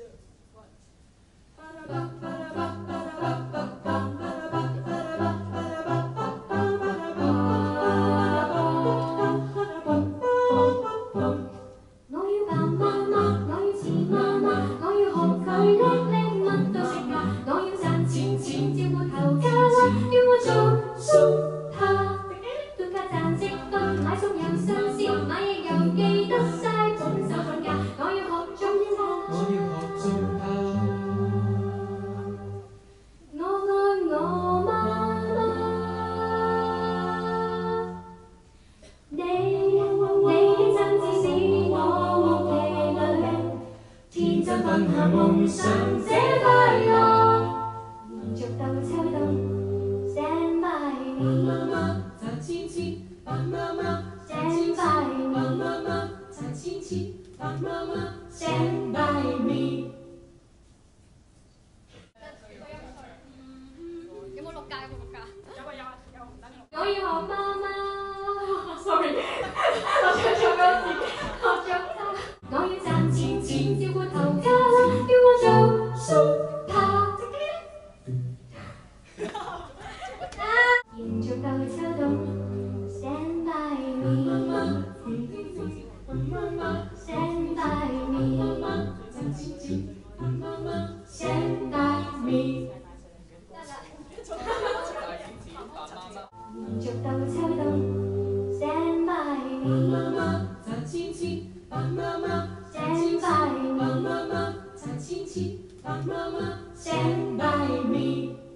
我要扮妈妈，我要似妈妈，我要学佢叻叻乜到食我要赚钱钱照换头家，要做。跟著梦想写快乐，延续到秋冬。Stand by me。爸妈妈在亲亲，爸妈妈在亲亲，爸妈妈在亲亲，爸妈妈。Stand by me。有冇六架？有冇有？有啊有。Sorry。帮妈妈擦清清，帮妈妈擦清清，帮妈妈擦清清，帮妈妈先拜年。